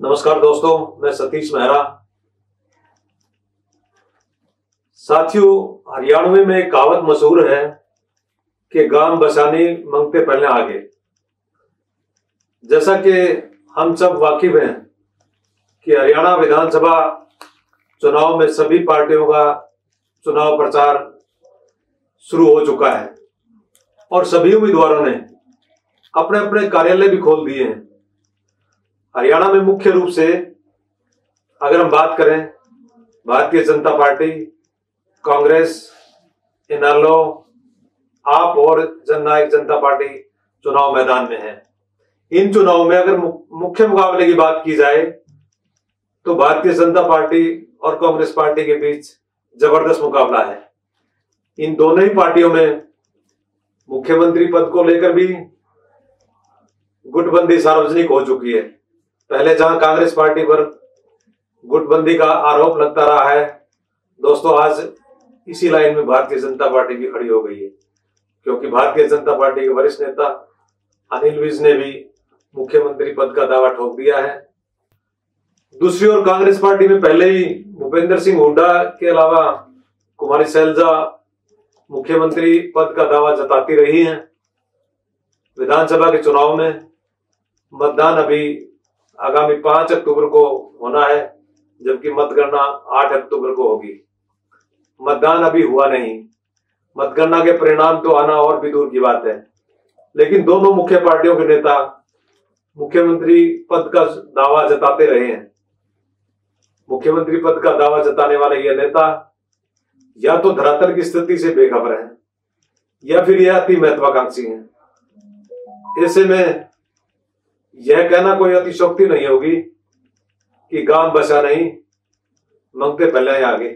नमस्कार दोस्तों, मैं सतीश मेहरा। साथियों, हरियाणवी में एक कहावत मशहूर है कि गाँव बसानी मंगते पहले आगे। जैसा कि हम सब वाकिफ हैं कि हरियाणा विधानसभा चुनाव में सभी पार्टियों का चुनाव प्रचार शुरू हो चुका है और सभी उम्मीदवारों ने अपने अपने कार्यालय भी खोल दिए हैं। हरियाणा में मुख्य रूप से अगर हम बात करें, भारतीय जनता पार्टी, कांग्रेस, इनालो, आप और जननायक जनता पार्टी चुनाव मैदान में है। इन चुनाव में अगर मुख्य मुकाबले की बात की जाए तो भारतीय जनता पार्टी और कांग्रेस पार्टी के बीच ज़बरदस्त मुकाबला है। इन दोनों ही पार्टियों में मुख्यमंत्री पद को लेकर भी गुटबंदी सार्वजनिक हो चुकी है। पहले जहाँ कांग्रेस पार्टी पर गुटबंदी का आरोप लगता रहा है, दोस्तों, आज इसी लाइन में भारतीय जनता पार्टी भी खड़ी हो गई है, क्योंकि भारतीय जनता पार्टी के वरिष्ठ नेता अनिल विज ने भी मुख्यमंत्री पद का दावा ठोक दिया है। दूसरी ओर कांग्रेस पार्टी में पहले ही भूपेंद्र सिंह हुड्डा के अलावा कुमारी सैलजा मुख्यमंत्री पद का दावा जताती रही हैं। विधानसभा के चुनाव में मतदान अभी आगामी पाँच अक्टूबर को होना है, जबकि मतगणना आठ अक्टूबर को होगी। मतदान अभी हुआ नहीं। मतगणना के परिणाम तो आना और भी दूर की बात है। लेकिन दोनों मुख्य पार्टियों के नेता मुख्यमंत्री पद का दावा जताते रहे हैं। मुख्यमंत्री पद का दावा जताने वाले ये नेता या तो धरातल की स्थिति से बेखबर है, या फिर यह अति महत्वाकांक्षी है। ऐसे में यह कहना कोई अतिशोक्ति नहीं होगी कि गाँव बसा नहीं मंगते पहले आगे।